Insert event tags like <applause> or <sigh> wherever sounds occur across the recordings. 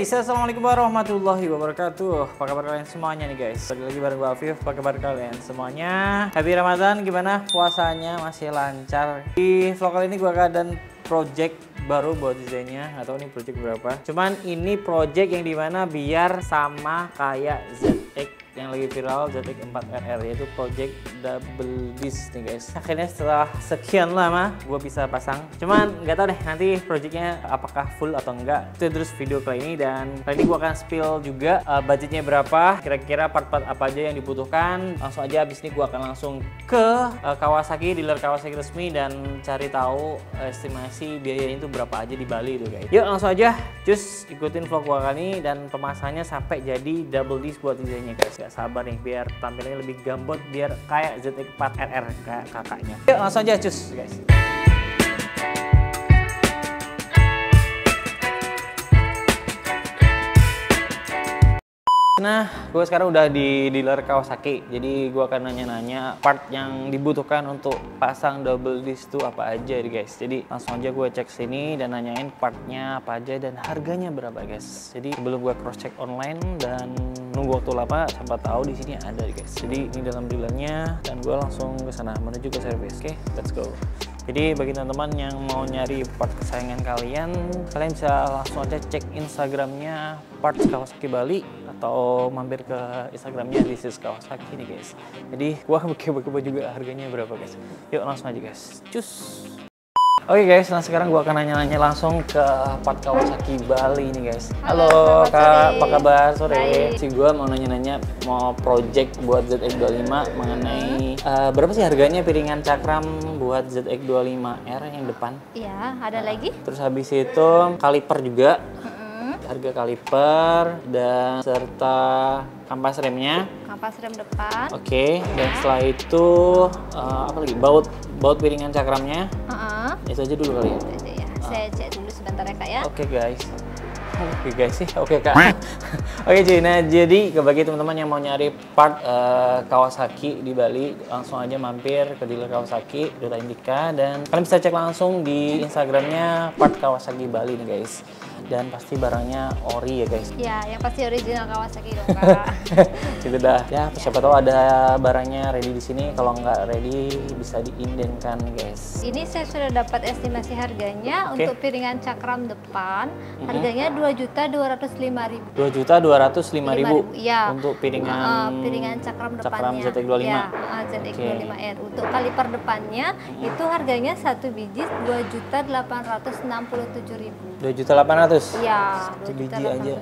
Guys, Assalamualaikum warahmatullahi wabarakatuh. Apa kabar kalian semuanya nih guys? Balik lagi bareng gue Afif, apa kabar kalian semuanya? Happy Ramadan, gimana? Puasanya masih lancar. Di vlog kali ini gue akan project baru buat desainnya atau ini project berapa. Cuman ini project yang di mana biar sama kayak ZX yang lagi viral ZX4RR yaitu project double disc nih guys. Akhirnya setelah sekian lama gue bisa pasang. Cuman nggak tahu deh nanti projectnya apakah full atau enggak itu terus video kali ini dan kali ini gue akan spill juga uh, budgetnya berapa kira-kira part-part apa aja yang dibutuhkan. Langsung aja abis ini gue akan langsung ke uh, Kawasaki dealer Kawasaki resmi dan cari tahu uh, estimasi biayanya itu berapa aja di Bali itu guys. Yuk langsung aja. Just ikutin vlog gue kali ini dan pemasangannya sampai jadi double disc buat desainnya guys sabar nih biar tampilannya lebih gambot biar kayak ZX4RR kayak kakaknya yuk langsung aja cus guys Nah, gue sekarang udah di dealer Kawasaki. Jadi gue akan nanya-nanya part yang dibutuhkan untuk pasang double disc itu apa aja guys. Jadi langsung aja gue cek sini dan nanyain partnya apa aja dan harganya berapa guys. Jadi sebelum gue cross check online dan nunggu waktu lama, siapa tahu di sini ada guys. Jadi ini dalam dealernya dan gue langsung ke sana menuju ke service. Oke, okay, let's go. Jadi bagi teman-teman yang mau nyari part kesayangan kalian, kalian bisa langsung aja cek Instagramnya Parts Kawasaki Bali atau mampir ke Instagramnya This is Kawasaki nih guys. Jadi gua <laughs> coba-coba juga harganya berapa guys. Yuk langsung aja guys. Cus. Oke okay guys, nah sekarang gua akan nanya-nanya langsung ke part Kawasaki Bali nih guys. Halo, Halo Kak, apa kabar sore? Baik. Si gua mau nanya-nanya mau project buat ZX25 mengenai uh, berapa sih harganya piringan cakram buat ZX25R yang depan? Iya, ada nah, lagi. Terus habis itu kaliper juga. Harga kaliper dan serta kampas remnya. Kampas rem depan. Oke, okay. dan setelah itu uh, apa lagi? Baut baut piringan cakramnya. Uh -uh. Itu aja dulu kali ya. Ya. Uh. Saya cek dulu sebentar ya kak ya. Oke okay, guys. Oke okay, guys sih, <laughs> oke okay, kak. <laughs> oke okay, cuy, nah jadi bagi teman-teman yang mau nyari part uh, Kawasaki di Bali, langsung aja mampir ke dealer Kawasaki, Duta Indika, dan kalian bisa cek langsung di Instagramnya part Kawasaki Bali nih guys dan pasti barangnya ori ya guys. Ya, yang pasti original Kawasaki dong kak. <laughs> Itu dah. Ya, siapa tahu ada barangnya ready di sini. Kalau nggak ready bisa diindenkan guys. Ini saya sudah dapat estimasi harganya okay. untuk piringan cakram depan. Mm-hmm. Harganya dua juta dua ratus lima ribu. Dua juta dua ratus lima ribu. Ya. Untuk piringan. Uh, piringan cakram depannya. Cakram ZX25. Ya, uh, ZX25R. Untuk kaliper depannya mm-hmm. itu harganya satu biji dua juta delapan ratus enam puluh tujuh ribu. Dua juta delapan ratus. Iya. Satu biji aja.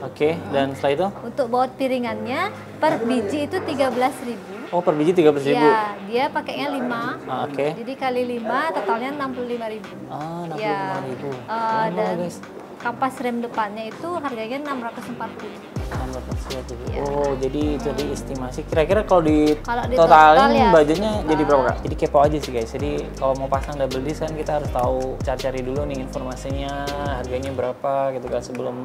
Oke, okay, dan setelah itu? Untuk baut piringannya per biji itu tiga belas ribu. Oh, per biji tiga belas ribu? Iya, dia pakainya lima. Ah, Oke. Okay. Jadi kali lima totalnya enam puluh lima ribu. Ah, enam puluh lima ribu. Ya. Uh, dan guys. kapas rem depannya itu harganya enam ratus empat puluh. Ya. Oh, jadi itu di estimasi. Kira-kira kalau di, kalau di totalin total ya, budgetnya uh, jadi berapa kak? Jadi kepo aja sih guys. Jadi kalau mau pasang double disc kan kita harus tahu cari-cari dulu nih informasinya, harganya berapa gitu kan sebelum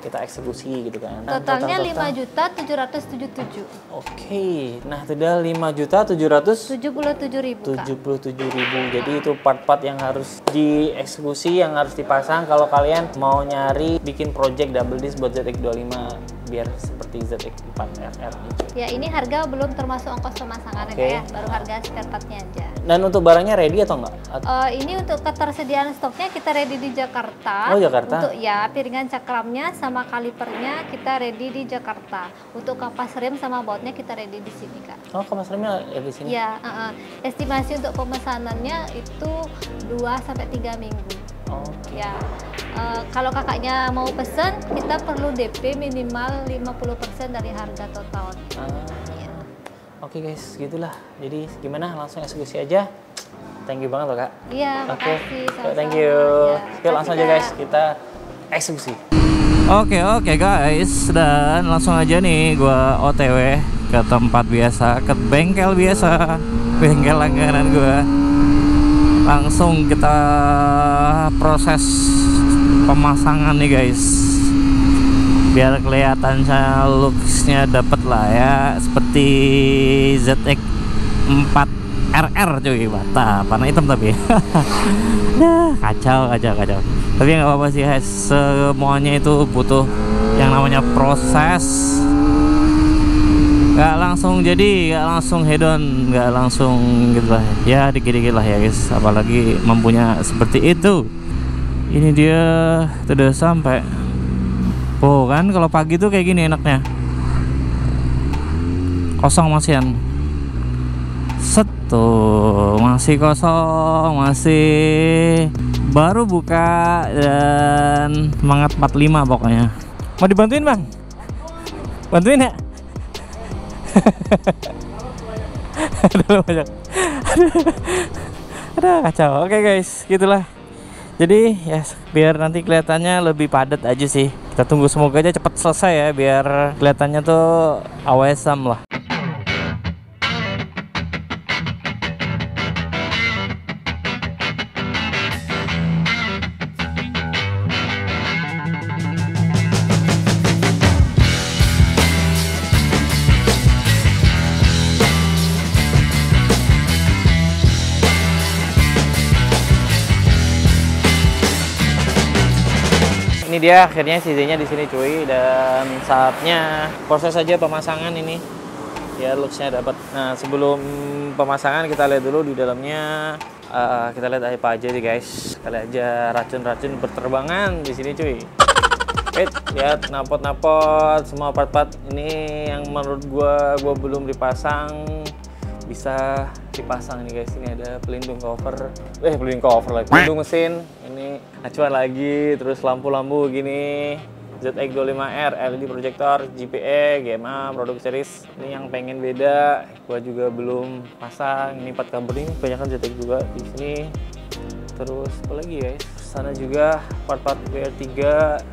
kita eksekusi gitu kan. Nah, Totalnya lima juta tujuh ratus tujuh tujuh. Oke, nah sudah lima juta tujuh ratus tujuh puluh tujuh ribu. Tujuh puluh tujuh ribu. Jadi itu part-part yang harus dieksekusi, yang harus dipasang kalau kalian mau nyari bikin project double disc buat ZX25 biar seperti ZX4RR gitu. Ya ini harga belum termasuk ongkos pemasangan okay. ya, baru harga spare partnya aja. Dan untuk barangnya ready atau enggak? Uh, ini untuk ketersediaan stoknya kita ready di Jakarta. Oh Jakarta. Untuk ya piringan cakramnya sama kalipernya kita ready di Jakarta. Untuk kapas rem sama bautnya kita ready di sini kak. Oh kapas remnya di sini? Ya, uh, uh. estimasi untuk pemesanannya itu 2 sampai tiga minggu. Okay. Ya. Uh, kalau kakaknya mau pesen, kita perlu DP minimal 50% dari harga total. Uh, ya. Oke okay guys, gitulah. Jadi gimana? Langsung eksekusi aja. Thank you banget loh kak. Iya, okay. makasih. Sama Thank you. Ya. Oke, langsung aja guys, kita eksekusi. Oke okay, oke okay guys, dan langsung aja nih gua OTW ke tempat biasa, ke bengkel biasa, bengkel langganan gua langsung kita proses pemasangan nih guys. Biar kelihatan saya looksnya dapet lah ya. Seperti ZX 4 RR cuy. Mantap. Warna hitam tapi. <laughs> Kacau kacau kacau. Tapi nggak apa-apa sih guys. Semuanya itu butuh yang namanya proses. Nggak langsung jadi nggak langsung hedon nggak langsung gitu lah. Ya dikit-dikit lah ya guys. Apalagi mempunyai seperti itu ini dia sudah sampai. Oh kan kalau pagi tuh kayak gini enaknya. Kosong masian set tuh masih kosong masih baru buka dan semangat 45 pokoknya. Mau dibantuin bang? Bantuin ya? <laughs> Ada banyak. <laughs> Ada kacau. Oke guys gitulah jadi ya biar nanti kelihatannya lebih padat aja sih. Kita tunggu semoga aja cepat selesai ya biar kelihatannya tuh awesome lah ini dia akhirnya CZ-nya di sini cuy. Dan saatnya proses saja pemasangan ini. Ya looksnya dapat nah sebelum pemasangan kita lihat dulu di dalamnya. Uh, kita lihat apa aja nih guys. Kali aja racun-racun berterbangan di sini cuy. Wait, lihat napot-napot semua part-part. Ini yang menurut gua gua belum dipasang. Bisa dipasang nih guys. Ini ada pelindung cover. Eh pelindung cover lagi. Pelindung mesin ini acuan lagi terus lampu-lampu gini ZX25R LED projector GPE GMA produk series. Ini yang pengen beda gua juga belum pasang. Ini 4 kabel ini kebanyakan ZX juga di sini. Terus apa lagi guys? Sana juga part-part WR3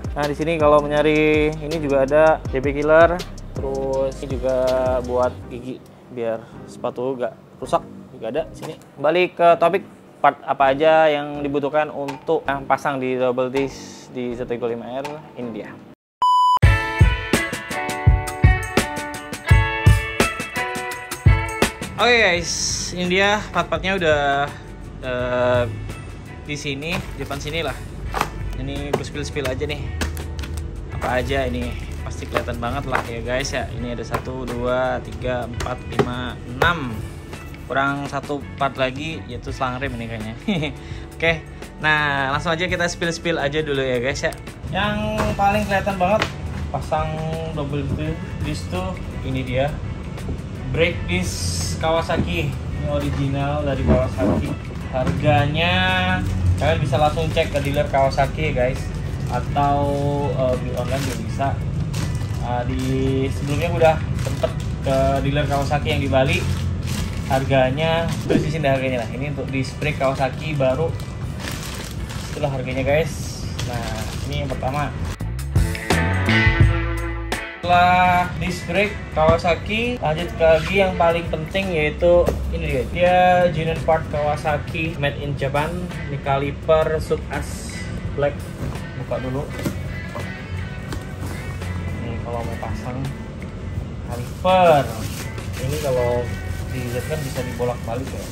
nah di sini kalau mencari ini juga ada JP killer terus ini juga buat gigi biar sepatu gak rusak juga ada. Sini kembali ke topik part apa aja yang dibutuhkan untuk pasang di double disc di ZX5R ini dia Oke okay guys, ini dia part-partnya udah uh, di sini, depan sini lah. Ini gue spill-spill aja nih. Apa aja ini pasti kelihatan banget lah ya guys ya. Ini ada satu, dua, tiga, empat, lima, enam. Kurang satu part lagi yaitu selang rem ini kayaknya. <laughs> Oke, nah langsung aja kita spill-spill aja dulu ya guys ya. Yang paling kelihatan banget pasang double disc tuh ini dia. Brake disc Kawasaki. Ini original dari Kawasaki. Harganya kalian bisa langsung cek ke dealer Kawasaki guys. Atau uh, di online juga bisa. Uh, di sebelumnya udah sempet ke dealer Kawasaki yang di Bali harganya terus di sini harganya lah. Ini untuk disc brake Kawasaki baru. Itulah harganya guys. Nah ini yang pertama. Setelah disc brake Kawasaki lanjut ke lagi yang paling penting yaitu ini dia. Dia genuine part Kawasaki made in Japan. Ini kaliper sub as black. Buka dulu. Ini kalau mau pasang kaliper. Ini kalau dilihat kan bisa dibolak balik ya.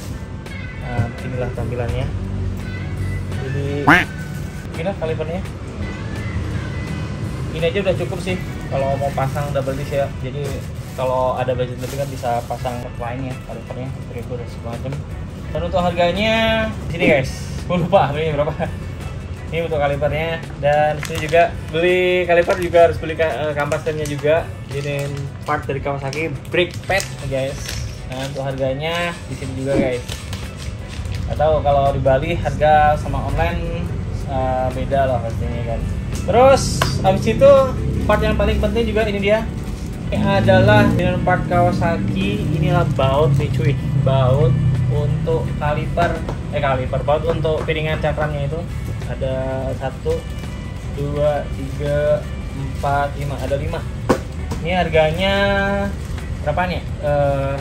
Nah inilah tampilannya. Jadi inilah kalipernya ini aja udah cukup sih. Kalau mau pasang double disc ya. Jadi kalau ada budget lebih kan bisa pasang lainnya kalipernya ribu dan segala macam dan untuk harganya sini guys. Gue lupa harganya berapa? Ini untuk kalipernya dan sini juga beli kaliper juga harus beli uh, kampas juga. Ini part dari Kawasaki brake pad guys nah untuk harganya di sini juga guys. Atau kalau di Bali harga sama online uh, beda lah pastinya kan. Terus habis itu part yang paling penting juga ini dia. Ini adalah dengan part Kawasaki. Inilah baut nih cuy. Baut untuk kaliper. Eh kaliper. Baut untuk piringan cakramnya itu. Ada satu dua tiga empat lima. Ada lima. Ini harganya berapa nih? Ya? Eh, uh,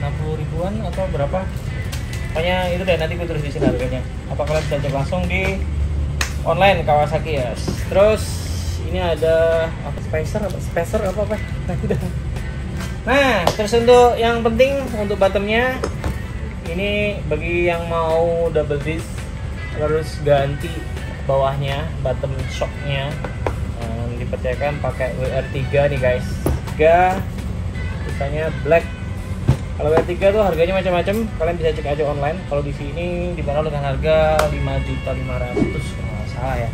60 ribuan atau berapa? Pokoknya itu deh nanti gue terus di sini harganya. Apa kalian bisa cek langsung di online Kawasaki ya terus ini ada apa? Spacer apa? Spacer apa apa nah terus untuk yang penting untuk bottomnya ini bagi yang mau double disc harus ganti bawahnya bottom shocknya. Ehm, dipercayakan pakai WR3 nih guys. 3 misalnya black kalau WR3 tuh harganya macam-macam kalian bisa cek aja online. Kalau di sini dibanderol dengan harga 5 juta 500 kalau nggak salah ya.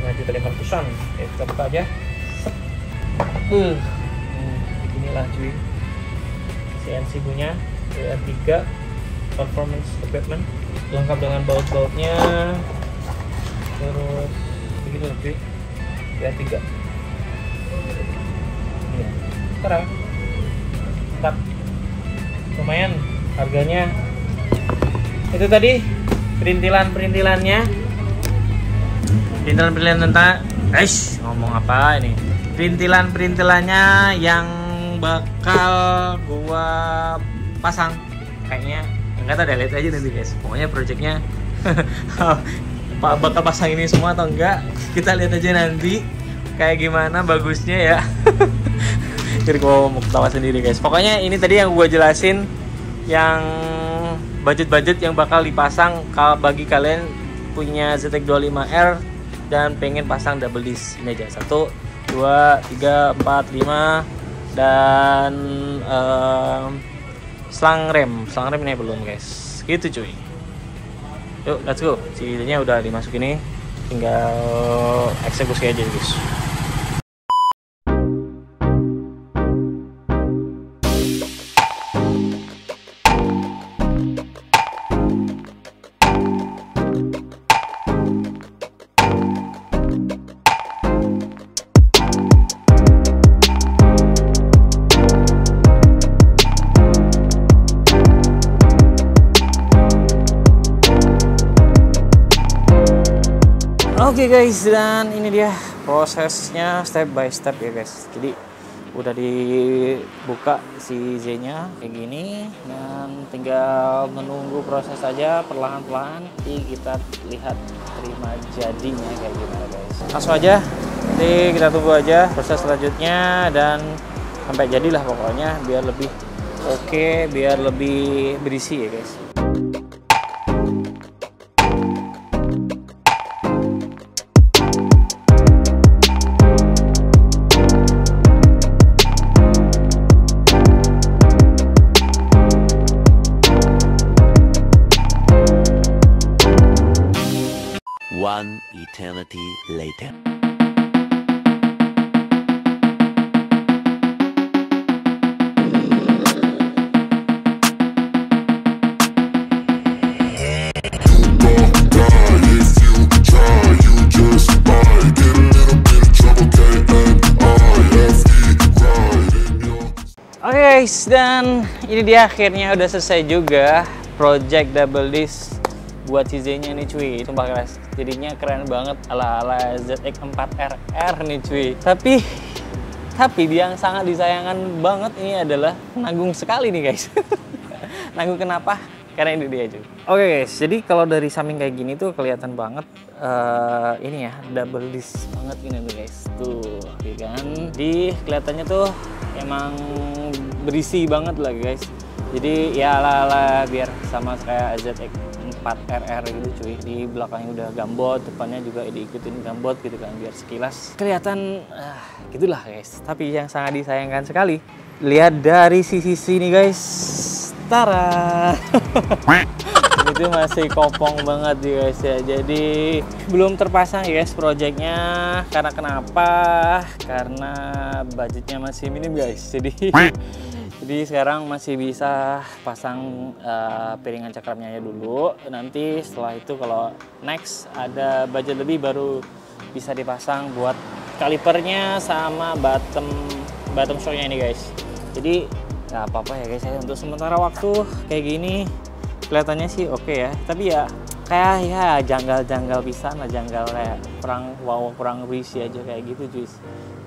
5 juta 500an ya kita buka aja. Uh beginilah cuy. CNC punya WR3 performance equipment. Lengkap dengan baut-bautnya. Terus begitu cuy. WR3 iya. Terang mantap lumayan harganya. Itu tadi perintilan-perintilannya. Perintilan-perintilan tentang eh ngomong apa ini? Perintilan-perintilannya yang bakal gua pasang. Kayaknya nggak tahu deh lihat aja nanti guys. Pokoknya projectnya <laughs> pak bakal pasang ini semua atau enggak? Kita lihat aja nanti kayak gimana bagusnya ya <laughs> jadi gue mau ketawa sendiri guys. Pokoknya ini tadi yang gue jelasin yang budget-budget yang bakal dipasang bagi kalian punya ZX 25R dan pengen pasang double disc. Ini aja. Satu dua tiga empat lima dan um, selang rem. Selang rem ini belum guys. Gitu cuy. Yuk let's go. CD-nya udah dimasukin ini tinggal eksekusi aja guys Oke okay guys, dan ini dia prosesnya step by step ya guys. Jadi udah dibuka si Z-nya kayak gini dan tinggal menunggu proses saja perlahan-lahan. Nanti kita lihat terima jadinya kayak gimana guys. Langsung aja, nanti kita tunggu aja proses selanjutnya dan sampai jadilah pokoknya biar lebih oke, okay, biar lebih berisi ya guys. One eternity later. Dan ini dia akhirnya udah selesai juga project double disc buat CZ-nya nih cuy. Sumpah keras. Jadinya keren banget ala-ala ZX4RR nih cuy. Tapi tapi yang sangat disayangkan banget ini adalah nanggung sekali nih guys. <laughs> nanggung kenapa? Karena ini dia cuy. Oke guys, jadi kalau dari samping kayak gini tuh kelihatan banget uh, ini ya double disc banget ini tuh guys. Tuh, ya kan? Di kelihatannya tuh emang berisi banget lah guys. Jadi ya ala-ala biar sama kayak ZX 4RR gitu cuy. Di belakangnya udah gambot depannya juga diikutin gambot gitu kan biar sekilas. Kelihatan ah, gitulah guys. Tapi yang sangat disayangkan sekali lihat dari sisi sini guys. Tara. <laughs> Itu masih kopong banget ya guys ya. Jadi belum terpasang ya guys projectnya. Karena kenapa? Karena budgetnya masih minim guys. Jadi <laughs> jadi sekarang masih bisa pasang uh, piringan cakramnya ya dulu. Nanti setelah itu kalau next ada budget lebih baru bisa dipasang buat kalipernya sama bottom bottom shocknya ini guys. Jadi nggak apa-apa ya guys ya. Untuk sementara waktu kayak gini kelihatannya sih oke okay ya. Tapi ya kayak ya janggal-janggal bisa lah janggal kayak kurang wow kurang berisi aja kayak gitu cuy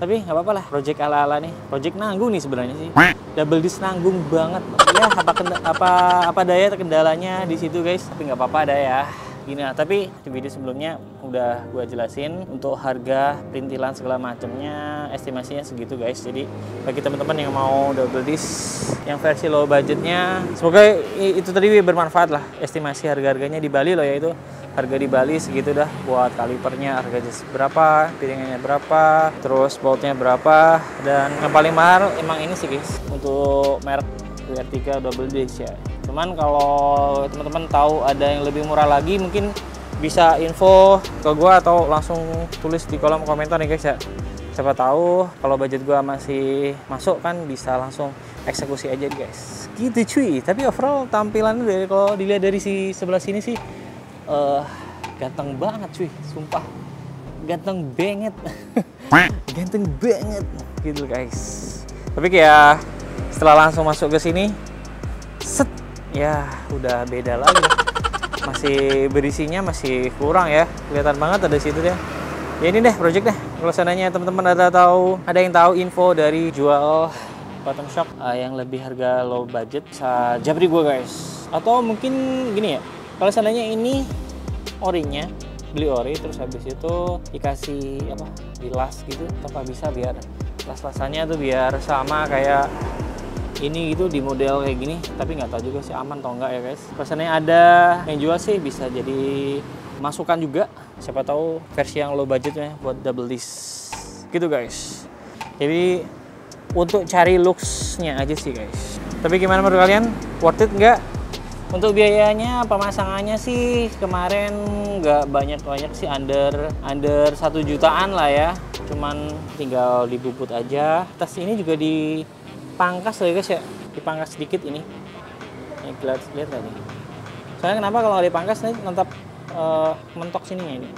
tapi nggak apa-apa lah project ala-ala nih. Project nanggung nih sebenarnya sih. Double disc nanggung banget. Ya apa apa apa daya kendalanya di situ guys. Tapi nggak apa-apa ada ya gini lah tapi di video sebelumnya udah gue jelasin untuk harga perintilan segala macamnya estimasinya segitu guys. Jadi bagi teman-teman yang mau double disc yang versi low budgetnya semoga itu tadi bermanfaat lah. Estimasi harga-harganya di Bali loh ya itu. Harga di Bali segitu dah buat kalipernya harganya berapa piringannya berapa terus bautnya berapa dan yang paling mahal emang ini sih guys untuk merek WR3 double disc ya cuman kalau teman-teman tahu ada yang lebih murah lagi mungkin bisa info ke gua atau langsung tulis di kolom komentar nih guys ya. Siapa tahu kalau budget gua masih masuk kan bisa langsung eksekusi aja guys. Gitu cuy. Tapi overall tampilannya dari kalau dilihat dari si sebelah sini sih uh, ganteng banget cuy. Sumpah. Ganteng banget. <laughs> Ganteng banget. Gitu guys. Tapi kayak setelah langsung masuk ke sini set ya udah beda lagi. Masih berisinya masih kurang ya. Kelihatan banget ada situ ya. Ya ini deh project deh. Kalau seandainya teman-teman ada tahu ada yang tahu info dari jual bottom shock uh, yang lebih harga low budget bisa japri gue guys. Atau mungkin gini ya. Kalau seandainya ini orinya beli ori terus habis itu dikasih apa dilas gitu apa bisa biar las-lasannya tuh biar sama kayak ini gitu di model kayak gini tapi nggak tahu juga sih aman atau enggak ya guys. Pesannya ada yang jual sih bisa jadi masukan juga. Siapa tahu versi yang low budgetnya buat double disc. Gitu guys. Jadi untuk cari looksnya aja sih guys. Tapi gimana menurut kalian? Worth it nggak? Untuk biayanya pemasangannya sih kemarin nggak banyak-banyak sih under under satu jutaan lah ya. Cuman tinggal dibubut aja. Tas ini juga di dipangkas ya guys ya. Dipangkas sedikit ini. Ini lihat lihat tadi soalnya kenapa kalau dipangkas nih tetap uh, mentok sini ini.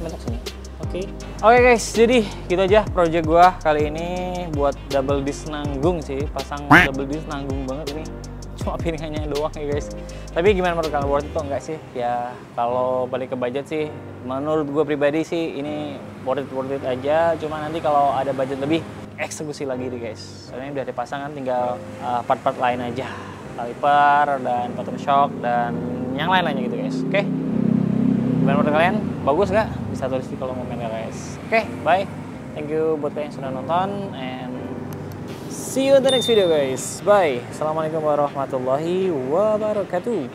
Mentok sini. Oke. Okay. oke okay, guys jadi gitu aja project gua kali ini buat double disc nanggung sih. Pasang double disc nanggung banget ini. <laughs> Cuma piringannya doang ya guys. Tapi gimana menurut kalian? Worth it atau enggak sih? Ya kalau balik ke budget sih menurut gue pribadi sih ini worth it worth it aja. Cuma nanti kalau ada budget lebih eksekusi lagi nih guys. Soalnya udah dipasang kan tinggal uh, part-part uh, lain aja. Kaliper dan bottom shock dan yang lain-lainnya gitu guys. Oke? Okay? gimana menurut kalian bagus nggak? Bisa tulis di kolom komen guys. Oke? Okay, bye. Thank you buat kalian yang sudah nonton and see you in the next video guys. Bye. Assalamualaikum warahmatullahi wabarakatuh.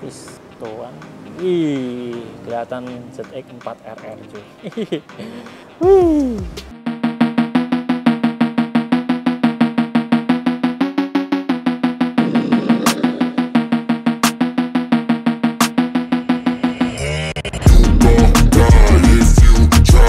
Peace. Tuan. Ih, kelihatan ZX 4RR cuy. <laughs>